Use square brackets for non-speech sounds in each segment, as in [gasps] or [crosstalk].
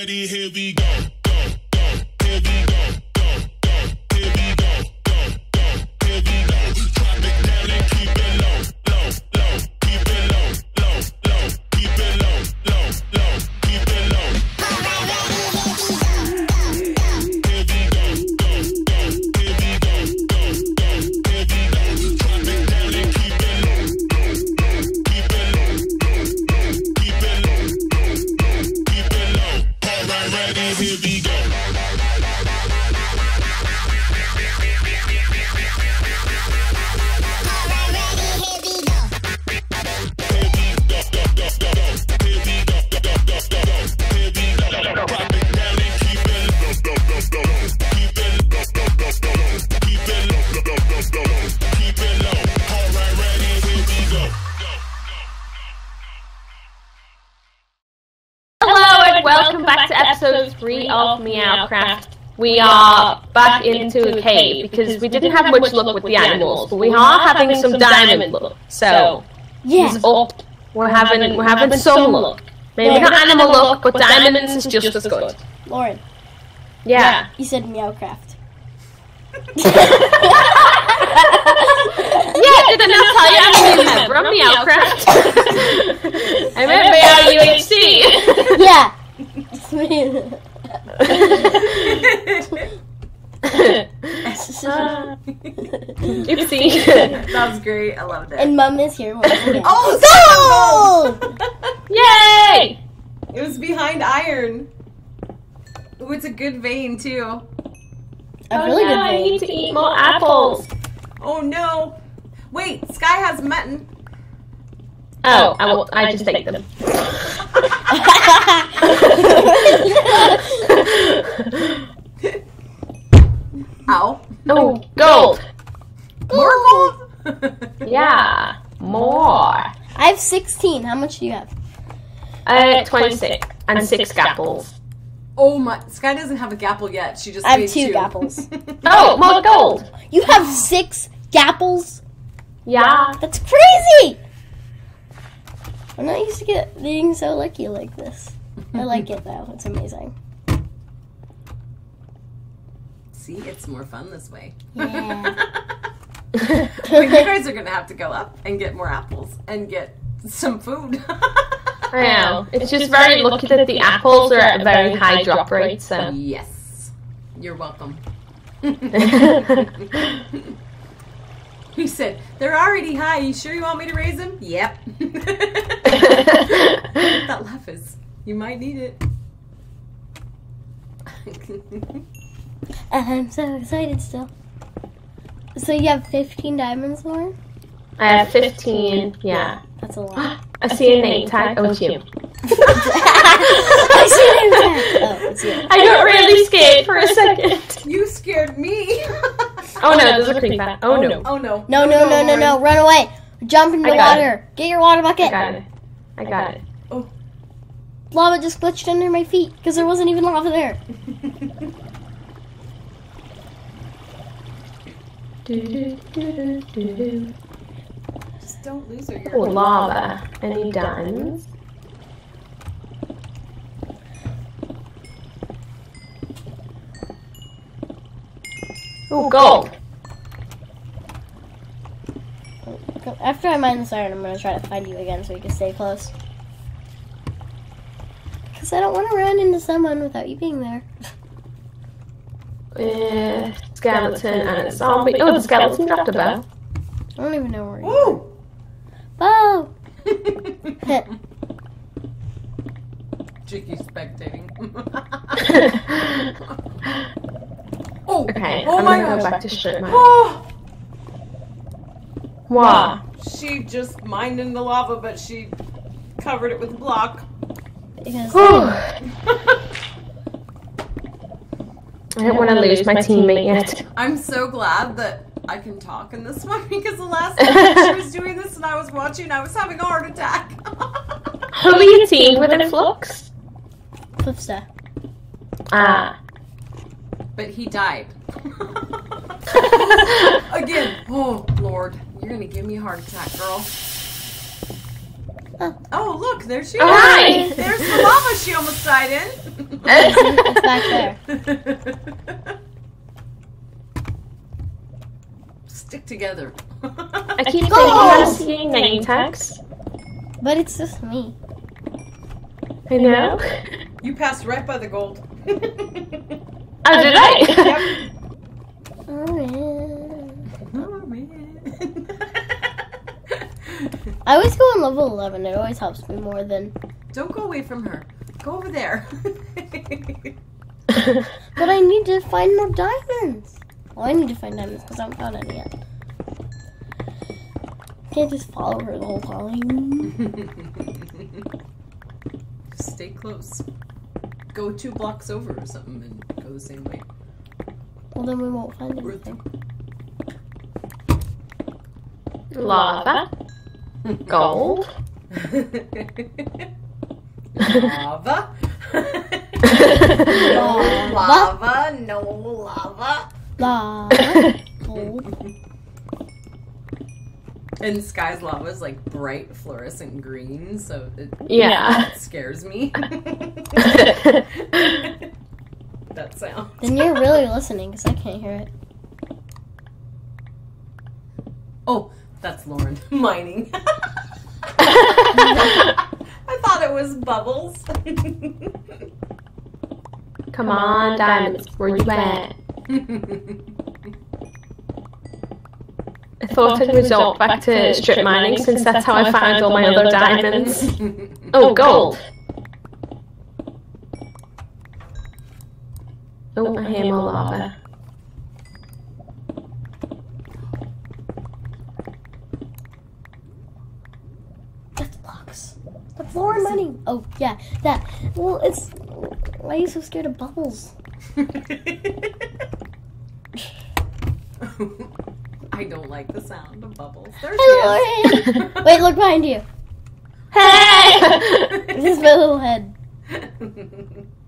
Ready, here we go, episode 3 of Meowcraft. We are back into a cave because we didn't have much luck with the animals, but we are having some diamond luck. So, Yeah. up. We're having we're having some luck. Maybe not animal luck, but diamonds is just as good. Lauryn, Yeah. you said Meowcraft. [laughs] Yeah, did I not tell you I'm a new member of [laughs] Meowcraft? I meant B-R-U-H-C. yeah. Oopsie. [laughs] That was great. I loved it. and Mum is here once again. [laughs] oh, Gold! [laughs] Yay! it was behind iron. Ooh, it's a good vein too. A really oh, no, I need to eat more apples. Oh no! Wait, Skye has mutton. Oh, oh I will. I just take them. [laughs] Ow! oh, gold. More gold. [laughs] Yeah, more. I have 16. How much do you have? Uh, twenty-six and six gapples. oh my! Skye doesn't have a gapple yet. She just I have made two two gapples. [laughs] Oh, more gold. You have six gapples? Yeah. That's crazy! I'm not used to get being so lucky like this. I like it though. It's amazing. See, it's more fun this way. Yeah. [laughs] but you guys are gonna have to go up and get more apples and get some food. [laughs] I know. It's just very lucky that the apples are at a very high drop rate. So. yes, you're welcome. [laughs] He said, "They're already high. You sure you want me to raise them?" Yep. [laughs] that laugh is. You might need it. Uh, I'm so excited still. So you have 15 diamonds, Lauryn? I have fifteen. Yeah. That's a lot. I see a name tag. Oh, it's you. I see it. Oh, it's you. I got really scared for a second. you scared me. [laughs] Oh no, there's a creeper. Oh no. Oh no. No, no, no, no, no. Run away. Jump in the got water. Get your water bucket. I got it. I got it. Oh. Lava just glitched under my feet because there wasn't even lava there. [laughs] [laughs] Just don't lose her. Oh, lava. Any diamonds? Oh, gold. After I mine this iron, I'm gonna try to find you again so we can stay close. Because I don't want to run into someone without you being there. Uh, skeleton and a zombie. Oh, the skeleton dropped a bow. I don't even know where you are. Woo! Bow! [laughs] Cheeky spectating. [laughs] [laughs] oh, Okay, oh I'm my gonna go back to strip mine. Oh, Wow. she just mined in the lava, but she covered it with block. Because [sighs] I don't want to lose my teammate yet. I'm so glad that I can talk in this [laughs] one because the last [laughs] time she was doing this and I was watching, I was having a heart attack. Who are you teamed with in Flux? Cliffstar. Ah. But he died. [laughs] Again. Oh, Lord. You're going to give me a heart attack, girl. Oh. Oh, look. There she is. Hi. There's the lava she almost died in. It's back there. Stick together. I keep thinking I'm seeing name tags. But it's just me. I know. You passed right by the gold. [laughs] Oh, oh, did I? Yep. Oh, man. Oh, man. I always go on level 11. It always helps me more than. Don't go away from her. Go over there. [laughs] But I need to find more diamonds. Well, I need to find diamonds because I haven't found any yet. Can't just follow her the whole time. [laughs] Stay close. Go two blocks over or something and go the same way. Well, then we won't find anything. Lava. [laughs] Gold. lava. [laughs] Lava. lava. No lava. Lava. Gold. And Skye's lava is like bright fluorescent green, so it Yeah. scares me. [laughs] that sound. Then you're really listening because I can't hear it. Oh, that's Lauryn [laughs] mining. [laughs] I thought it was bubbles. [laughs] Come on, diamonds. Where you at? I thought I'd resort back to strip mining since that's how I found all my other diamonds. Oh, gold. Oh, I hear more lava. That's blocks. The floor and money. Oh, yeah, that. Well, it's. Why are you so scared of bubbles? [laughs] I don't like the sound of bubbles. There she is. Wait, look behind you. Hey! [laughs] This is my little head. [laughs]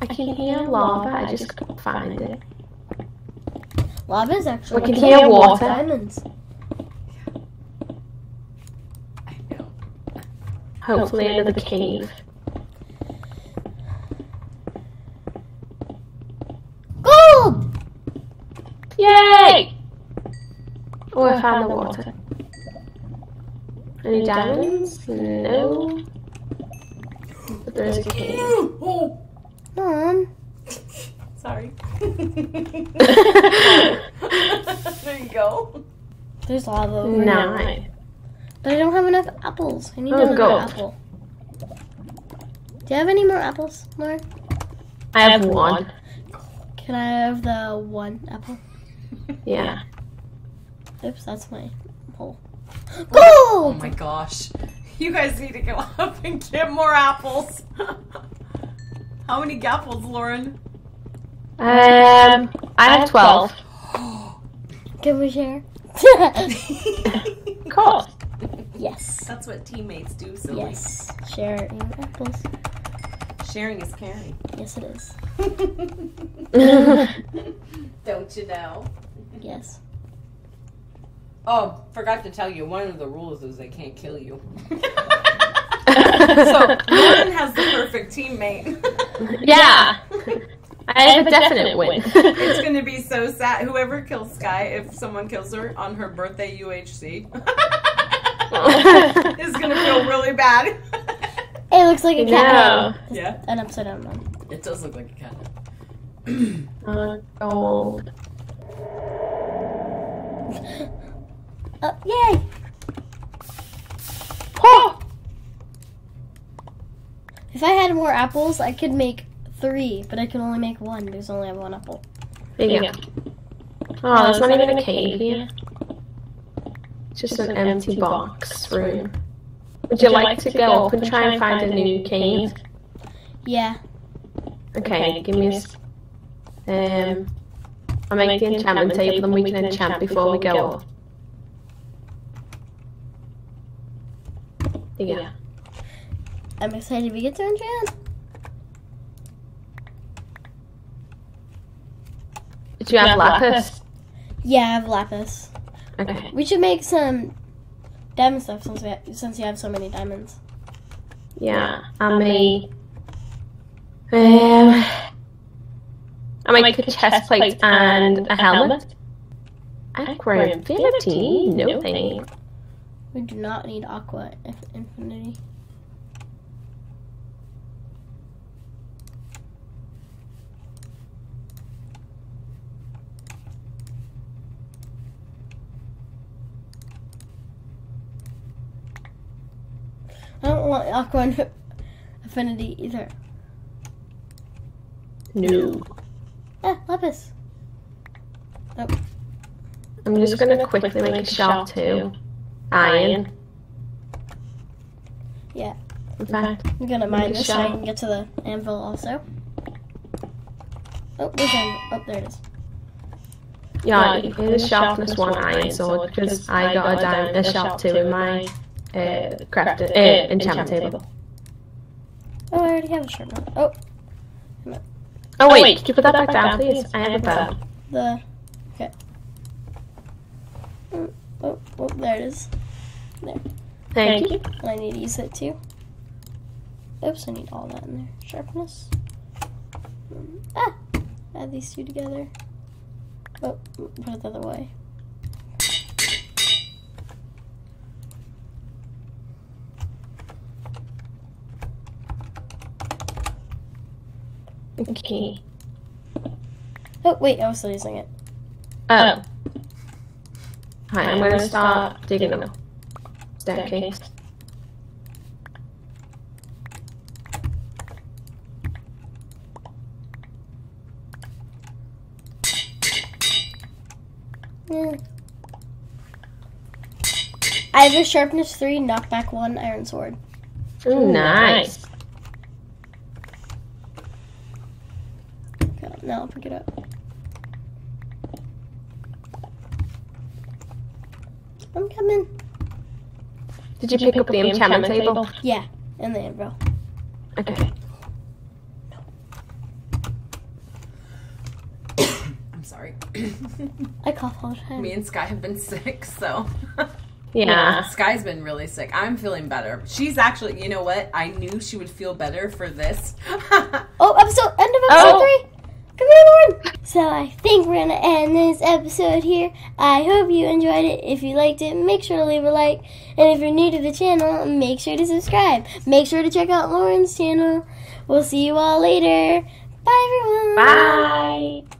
I can hear lava, I just can't find it. Lava is actually. We can hear the water. Diamonds. I know. Hopefully another cave. Gold! Yay! Oh, I found the water. Any diamonds? No. [gasps] But there is a cave. Oh, Mom. sorry. [laughs] there you go. There's lava over here. Nine. But I don't have enough apples. I need Oh, another gold. apple. Do you have any more apples, Lauryn? I have one. Can I have the one apple? Yeah. [laughs] Oops, that's my hole. [gasps] Oh my gosh. You guys need to go [laughs] up and get more apples. How many apples, Lauryn? Um, I have 12. [gasps] Can we share? [laughs] Of course. yes. That's what teammates do, silly. Yes. Sharing apples. Sharing is caring. Yes, it is. [laughs] [laughs] Don't you know? Yes. Oh, forgot to tell you, one of the rules is they can't kill you. so, Lauryn has the perfect teammate. [laughs] yeah. I have a definite win. [laughs] It's gonna be so sad. Whoever kills Skye, if someone kills her on her birthday UHC, [laughs] is gonna feel really bad. It looks like a cat. No. It's Yeah. An upside down one. It does look like a cat. Uh, gold. Oh, yay! Oh! If I had more apples, I could make three, but I can only make one because I only have one apple. There you go. Oh, there's not even a cave here. It's just an empty box room. Would you like to go up and try and find a new cave? Yeah. Okay, give me a s- Um, I'll make the enchantment table and we can enchant before we go up. There you go. I'm excited we get to enchant. Do you have, have lapis? lapis? Yeah, I have lapis. Okay. We should make some diamond stuff since we since you have so many diamonds. Yeah, I may. Um, I make, make a chest plate, plate and a helmet. Aqua infinity? No thanks. We do not need aqua infinity. Don't want aqua inf- affinity either. No. Ah, lapis. I'm just gonna quickly make a shelf too. Iron. Yeah. In fact, I'm gonna mine a this so I can get to the anvil also. Oh, there's anvil. Oh, there it is. yeah, you get a shelf and this one iron sword because I got a, diamond, a shelf too in my uh, craft uh, enchantment table. Oh, I already have a shirt on. Oh, Oh wait, could you put that back down, please? I have a bow. the. Okay. Mm, Oh, oh, there it is. There. Thank you. I need to use it too. Oops, I need all that in there. Sharpness. Mm, Ah! Add these two together. Oh, put it the other way. Okay. Oh, wait, I was still using it. Oh. oh. Hi, I'm gonna start digging a staircase. Yeah. I have a sharpness three, knockback one, iron sword. Ooh, nice. Okay, now I'll pick it. I'm coming. Did you pick up the enchantment table? Yeah, in the anvil. Okay. [coughs] I'm sorry. [coughs] I cough all the time. Me and Skye have been sick, so. [laughs] Yeah. Skye's been really sick. I'm feeling better. She's actually, you know what? I knew she would feel better for this. [laughs] Oh, episode end of episode Oh. three. So I think we're gonna end this episode here. I hope you enjoyed it. If you liked it, make sure to leave a like. And if you're new to the channel, make sure to subscribe. Make sure to check out Lauryn's channel. We'll see you all later. Bye, everyone. Bye.